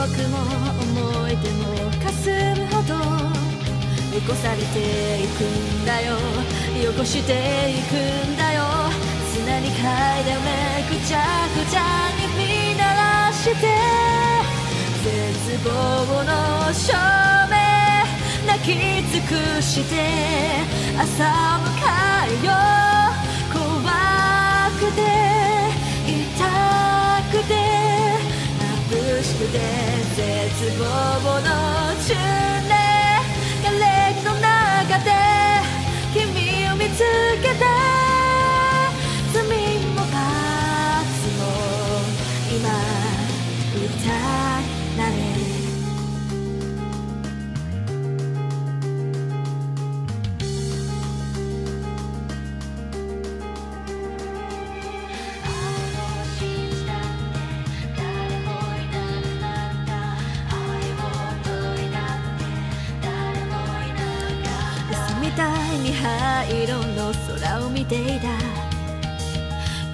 も思えても霞むほど残されていくんだよ。残していくんだよ。砂に嗅いでめくちゃくちゃに見鳴らして。絶望の照明。泣き尽くして。朝迎えよう。tonight. 嘘みたいに灰色の空を見ていた。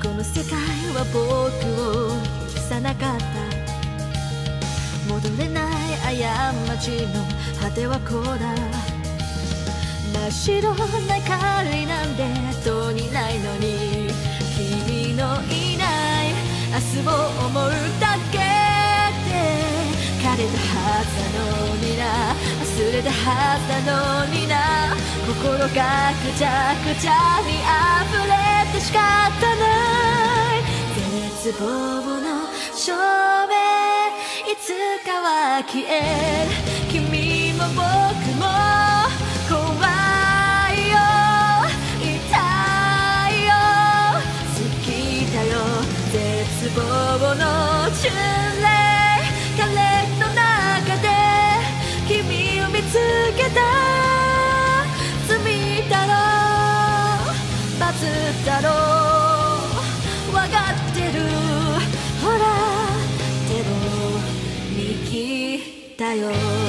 この世界は僕を許さなかった。戻れない過ちの果てはこうだ。真っ白な光なんてとにないのに。君のいない。明日を思うだけで枯れたはずなのにな。忘れたはずなのにな。心がぐちゃぐちゃに溢れて仕方ない。絶望の照明いつかは消える。君たよ。